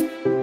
you